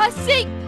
assim!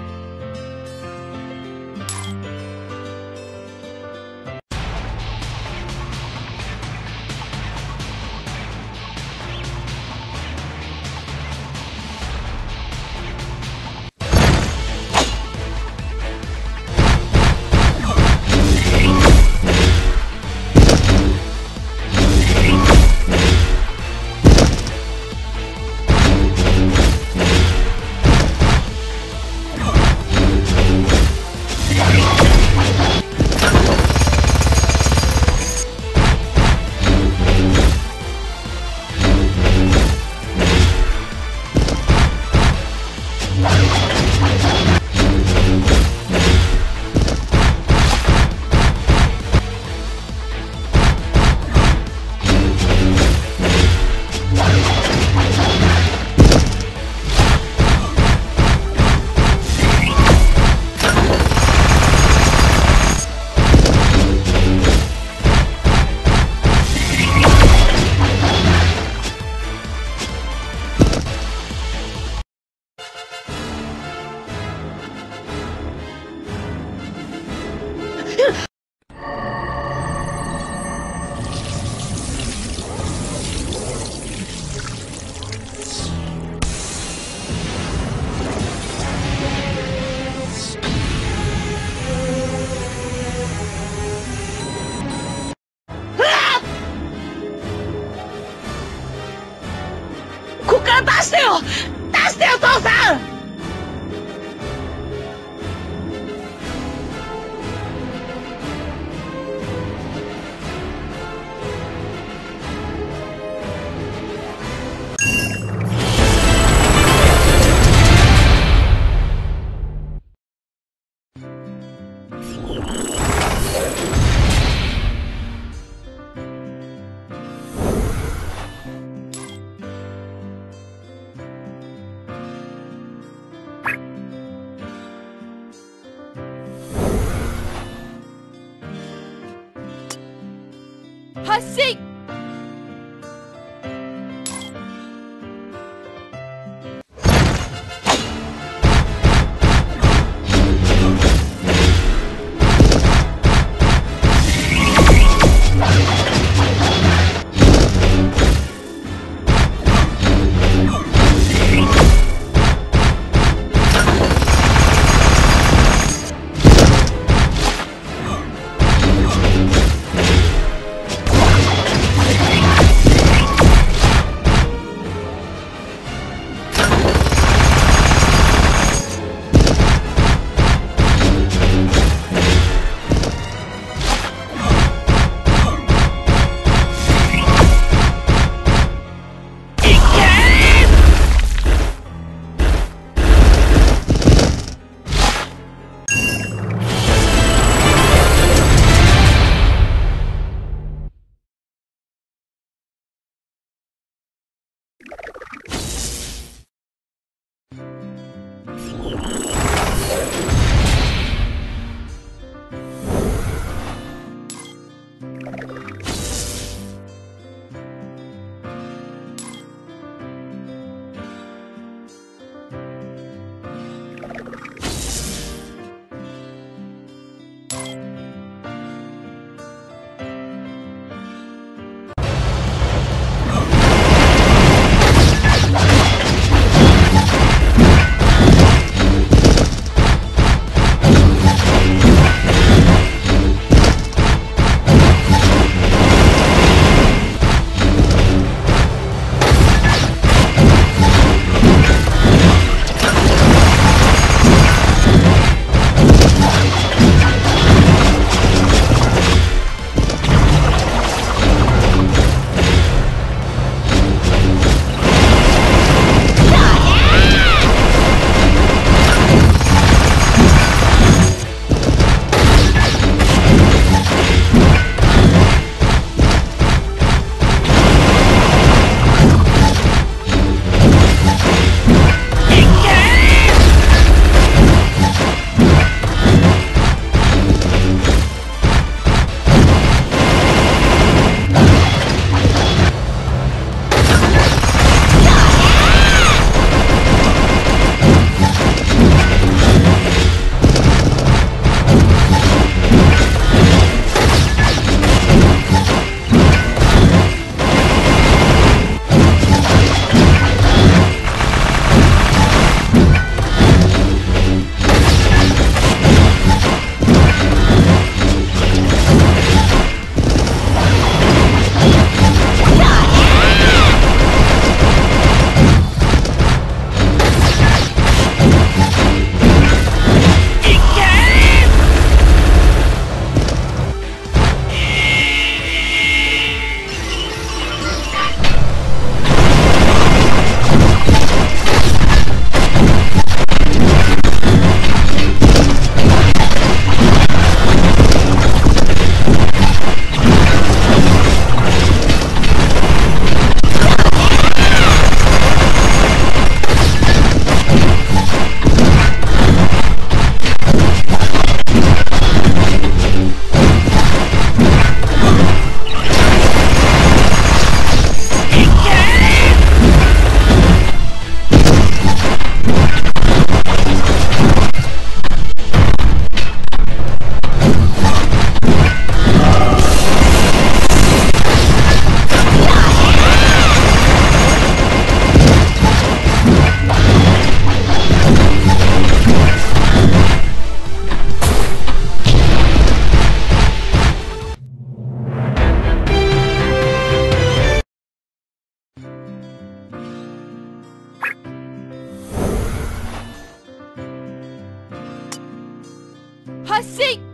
see.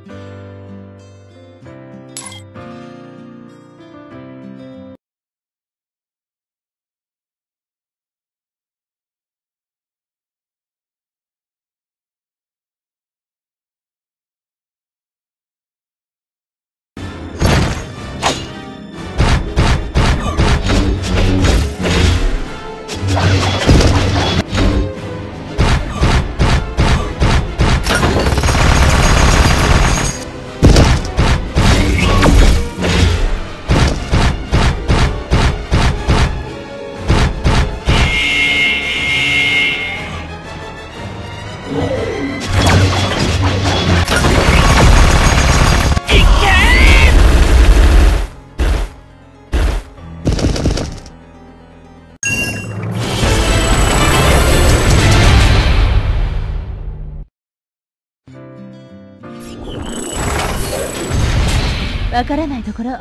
わからないところ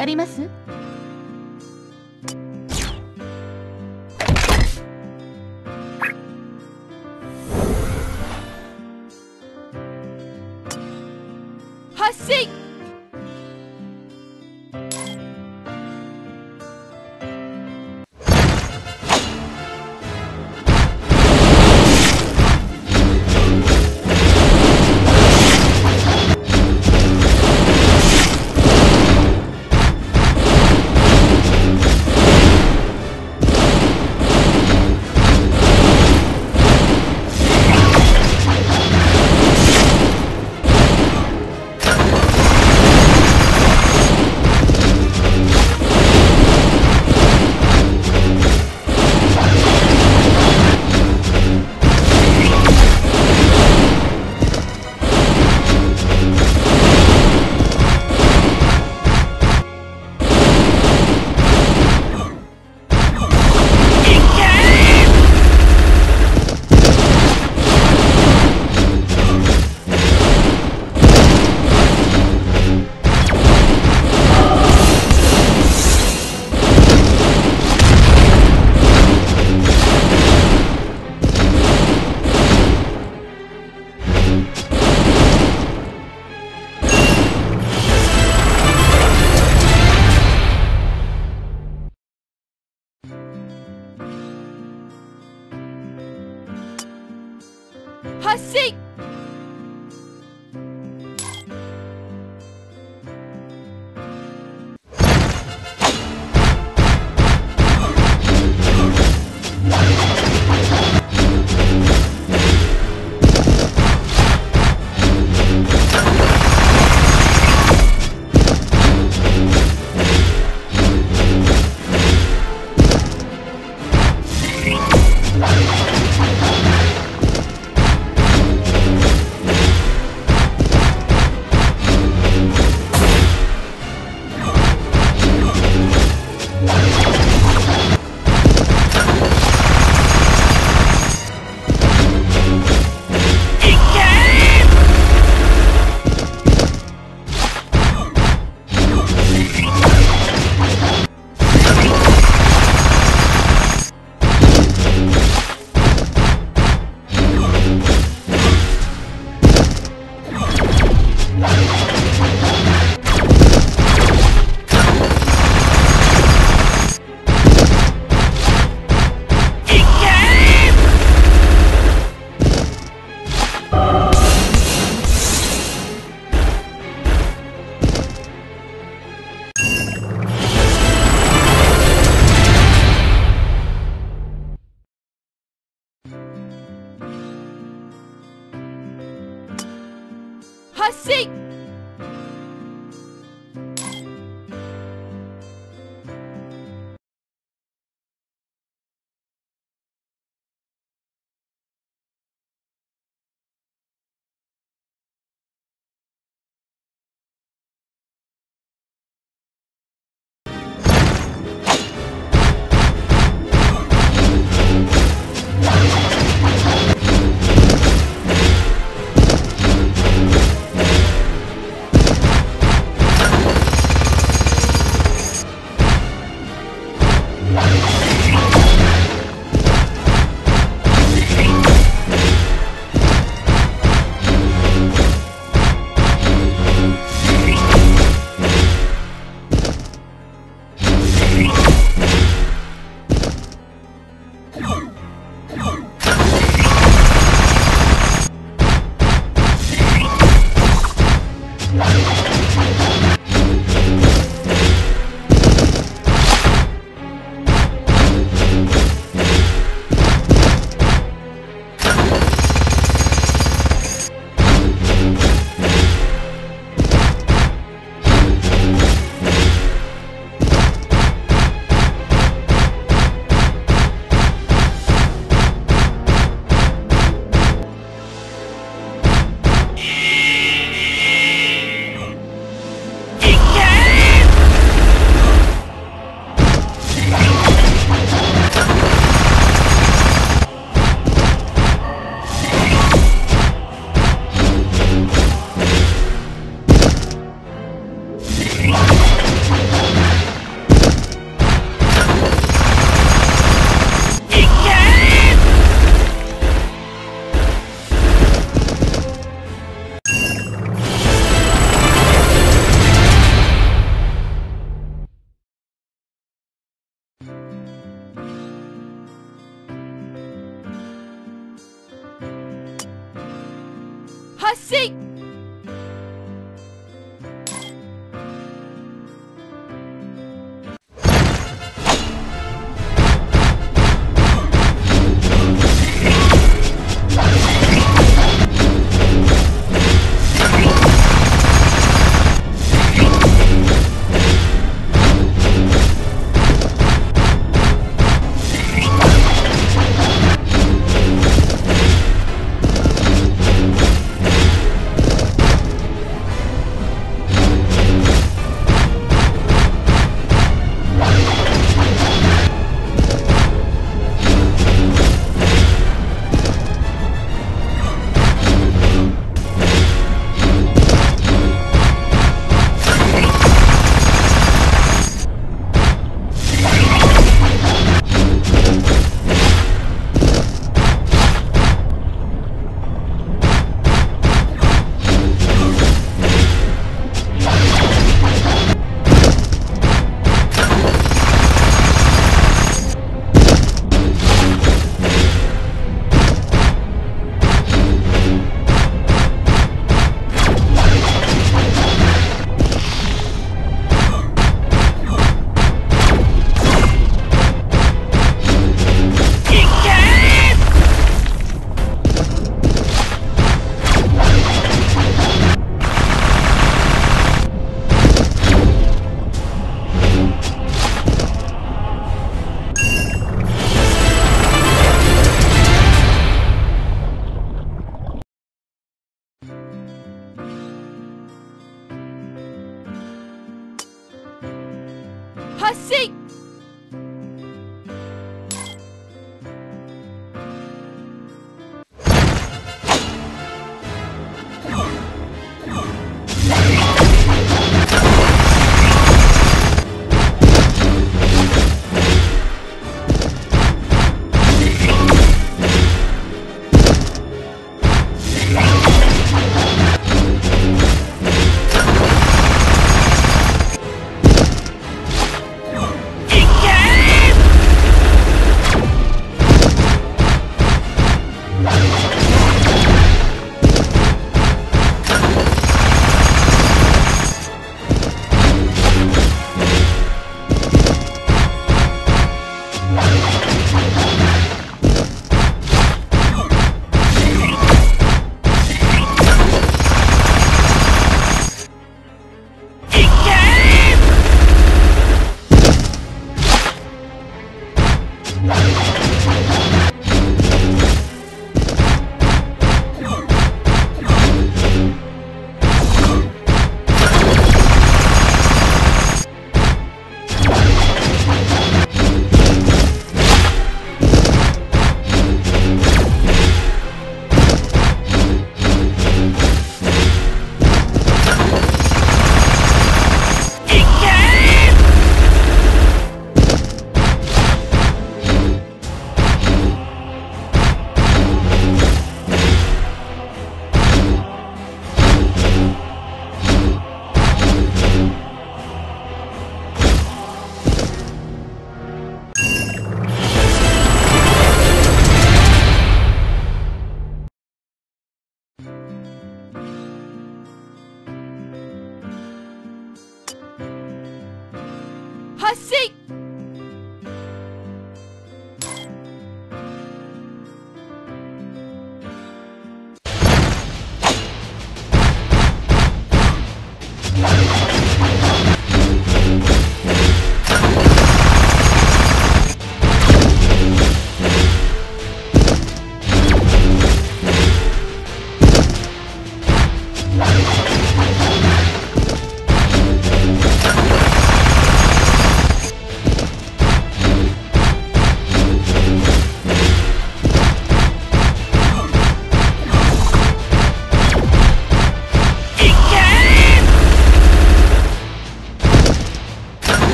あります？